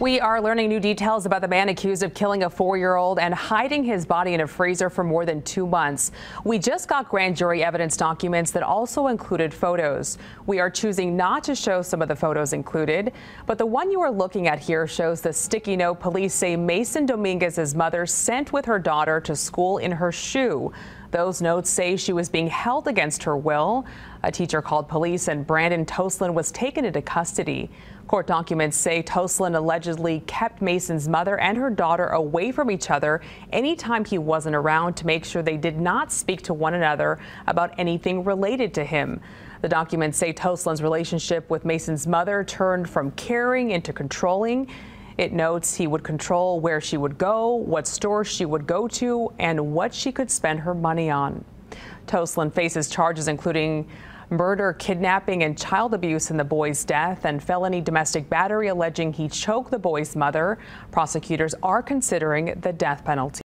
We are learning new details about the man accused of killing a four-year-old and hiding his body in a freezer for more than two months. We just got grand jury evidence documents that also included photos. We are choosing not to show some of the photos included, but the one you are looking at here shows the sticky note police say Mason Dominguez's mother sent with her daughter to school in her shoe. Those notes say she was being held against her will. A teacher called police and Brandon Toseland was taken into custody. Court documents say Toseland allegedly kept Mason's mother and her daughter away from each other anytime he wasn't around to make sure they did not speak to one another about anything related to him. The documents say Toseland's relationship with Mason's mother turned from caring into controlling. It notes he would control where she would go, what stores she would go to, and what she could spend her money on. Toseland faces charges including murder, kidnapping, and child abuse in the boy's death, and felony domestic battery alleging he choked the boy's mother. Prosecutors are considering the death penalty.